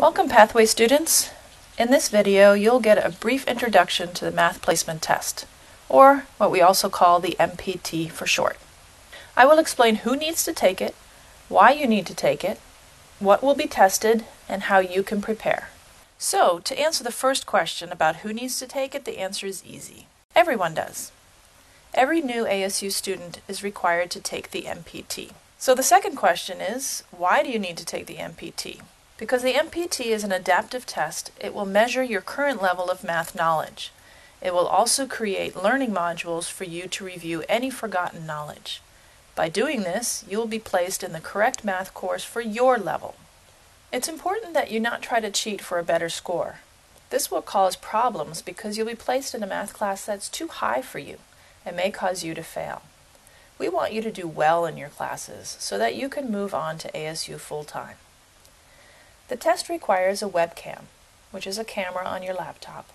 Welcome Pathway students. In this video you'll get a brief introduction to the Math Placement Test, or what we also call the MPT for short. I will explain who needs to take it, why you need to take it, what will be tested, and how you can prepare. So, to answer the first question about who needs to take it, the answer is easy. Everyone does. Every new ASU student is required to take the MPT. So the second question is, why do you need to take the MPT? Because the MPT is an adaptive test, it will measure your current level of math knowledge. It will also create learning modules for you to review any forgotten knowledge. By doing this, you will be placed in the correct math course for your level. It's important that you not try to cheat for a better score. This will cause problems because you'll be placed in a math class that's too high for you and may cause you to fail. We want you to do well in your classes so that you can move on to ASU full time. The test requires a webcam, which is a camera on your laptop,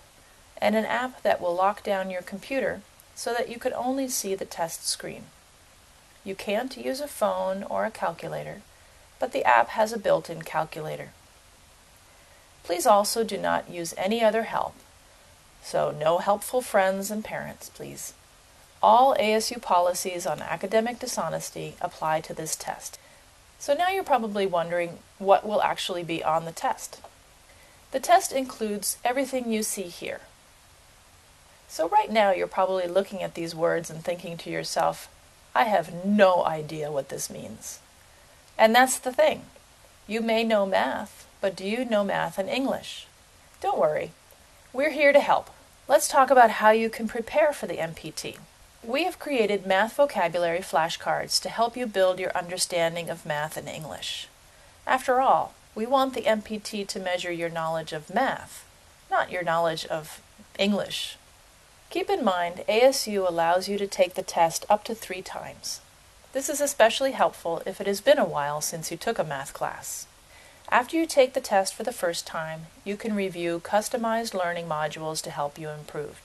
and an app that will lock down your computer so that you can only see the test screen. You can't use a phone or a calculator, but the app has a built-in calculator. Please also do not use any other help, so no helpful friends and parents, please. All ASU policies on academic dishonesty apply to this test. So now you're probably wondering what will actually be on the test. The test includes everything you see here. So right now you're probably looking at these words and thinking to yourself, I have no idea what this means. And that's the thing. You may know math, but do you know math and English? Don't worry. We're here to help. Let's talk about how you can prepare for the MPT. We have created math vocabulary flashcards to help you build your understanding of math and English. After all, we want the MPT to measure your knowledge of math, not your knowledge of English. Keep in mind, ASU allows you to take the test up to three times. This is especially helpful if it has been a while since you took a math class. After you take the test for the first time, you can review customized learning modules to help you improve.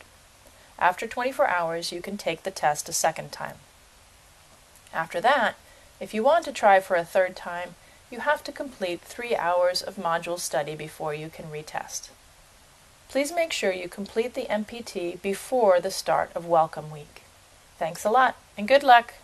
After 24 hours, you can take the test a second time. After that, if you want to try for a third time, you have to complete three hours of module study before you can retest. Please make sure you complete the MPT before the start of Welcome Week. Thanks a lot, and good luck!